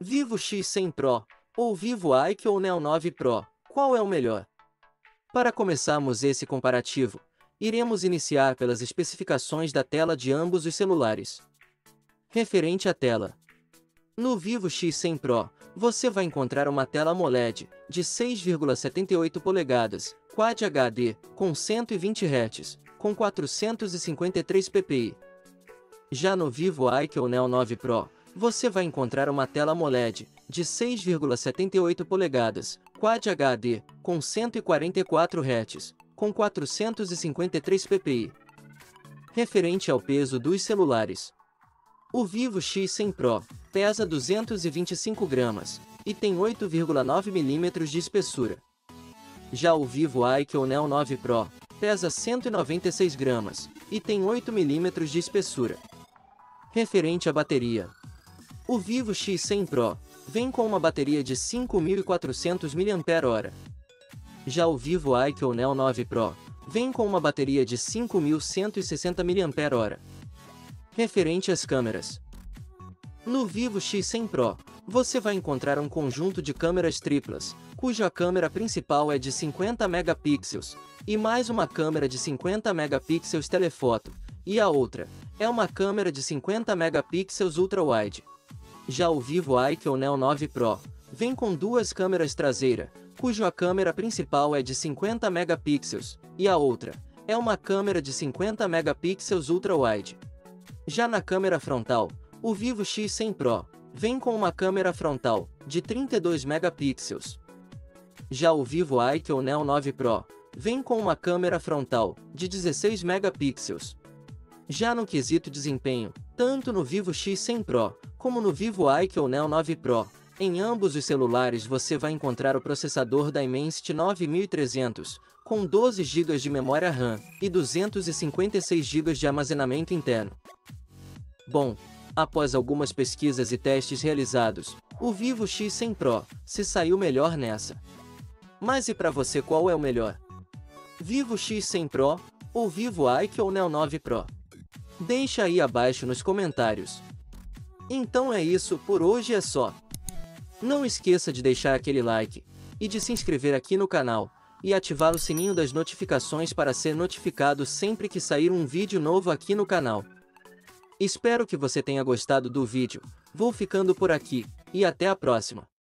Vivo X100 Pro ou Vivo Ike ou Neo 9 Pro, qual é o melhor? Para começarmos esse comparativo, iremos iniciar pelas especificações da tela de ambos os celulares. Referente à tela. No Vivo X100 Pro, você vai encontrar uma tela AMOLED de 6,78 polegadas, Quad HD, com 120 Hz, com 453 ppi. Já no Vivo Ike ou Neo 9 Pro, você vai encontrar uma tela AMOLED de 6,78 polegadas, Quad HD, com 144 Hz, com 453 ppi. Referente ao peso dos celulares. O Vivo X100 Pro pesa 225 gramas e tem 8,9 mm de espessura. Já o Vivo ou Neo 9 Pro pesa 196 gramas e tem 8 mm de espessura. Referente à bateria, o Vivo X100 Pro vem com uma bateria de 5.400 mAh. Já o Vivo ou Neo 9 Pro vem com uma bateria de 5.160 mAh. Referente às câmeras. No Vivo X100 Pro, você vai encontrar um conjunto de câmeras triplas, cuja câmera principal é de 50 megapixels, e mais uma câmera de 50 megapixels telefoto, e a outra é uma câmera de 50 megapixels ultra-wide. Já o Vivo ou Neo 9 Pro vem com duas câmeras traseira, cuja câmera principal é de 50 megapixels, e a outra é uma câmera de 50 megapixels ultra-wide. Já na câmera frontal, o Vivo X100 Pro vem com uma câmera frontal de 32 megapixels. Já o Vivo ou Neo 9 Pro vem com uma câmera frontal de 16 megapixels. Já no quesito desempenho, tanto no Vivo X100 Pro como no Vivo ou Neo 9 Pro, em ambos os celulares você vai encontrar o processador da Dimensity 9300, com 12 GB de memória RAM e 256 GB de armazenamento interno. Bom, após algumas pesquisas e testes realizados, o Vivo X100 Pro se saiu melhor nessa. Mas e para você qual é o melhor? Vivo X100 Pro ou Vivo ou Neo 9 Pro? Deixa aí abaixo nos comentários. Então é isso, por hoje é só. Não esqueça de deixar aquele like, e de se inscrever aqui no canal, e ativar o sininho das notificações para ser notificado sempre que sair um vídeo novo aqui no canal. Espero que você tenha gostado do vídeo, vou ficando por aqui, e até a próxima.